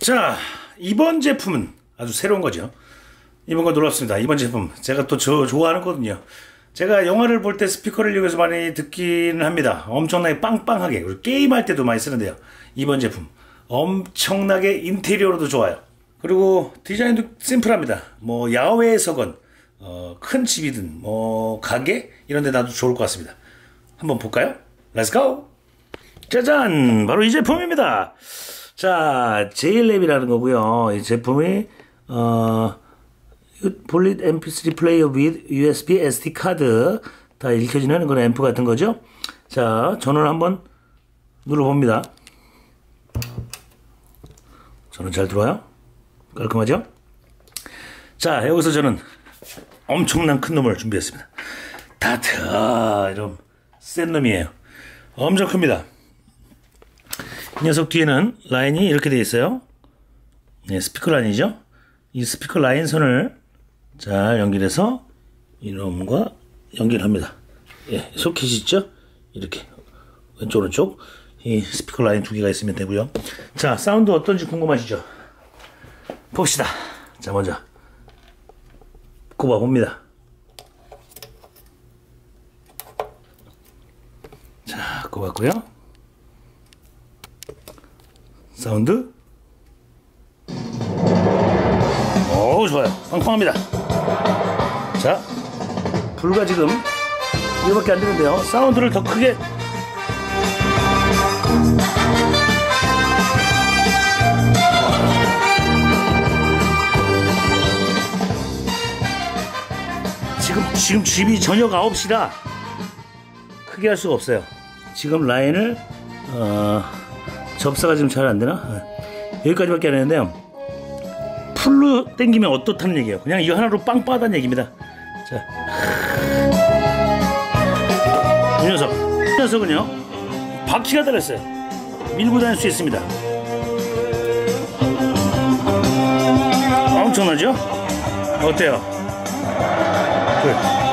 자, 이번 제품은 아주 새로운 거죠. 이번 거 놀랍습니다. 이번 제품. 제가 또 저, 좋아하는 거거든요. 제가 영화를 볼 때 스피커를 이용해서 많이 듣기는 합니다. 엄청나게 빵빵하게. 그리고 게임할 때도 많이 쓰는데요. 이번 제품. 엄청나게 인테리어로도 좋아요. 그리고 디자인도 심플합니다. 뭐, 야외에서건, 어, 큰 집이든, 뭐, 가게? 이런 데 놔도 좋을 것 같습니다. 한번 볼까요? Let's go! 짜잔! 바로 이 제품입니다. 자, 제일랩이라는 거고요. 이 제품이 어 볼릿 MP3 플레이어 with USB SD 카드 다 읽혀지는 그런 앰프 같은 거죠. 자, 전원을 한번 눌러봅니다. 전원 잘 들어와요? 깔끔하죠? 자, 여기서 저는 엄청난 큰 놈을 준비했습니다. 다트, 아, 이런 센 놈이에요. 엄청 큽니다. 이 녀석 뒤에는 라인이 이렇게 되어 있어요. 네, 스피커 라인이죠. 이 스피커 라인 선을 잘 연결해서 이놈과 연결합니다. 예, 소켓이 있죠? 이렇게 왼쪽 오른쪽 이 스피커 라인 두 개가 있으면 되고요. 자, 사운드 어떤지 궁금하시죠? 봅시다. 자, 먼저 꼽아 봅니다. 자, 꼽았고요. 사운드? 오 좋아요. 빵빵합니다. 자 불과 지금 이거밖에 안 되는데요. 사운드를 더 크게. 지금 지금 집이 저녁 9시라 크게 할 수가 없어요. 지금 라인을 어, 접사가 지금 잘 안 되나? 네. 여기까지밖에 안 했는데요. 풀로 땡기면 어떻다는 얘기예요. 그냥 이 하나로 빵 빠다는 얘기입니다. 자, 이 녀석, 이 녀석은요 바퀴가 달렸어요. 밀고 다닐 수 있습니다. 엄청나죠? 어때요? 그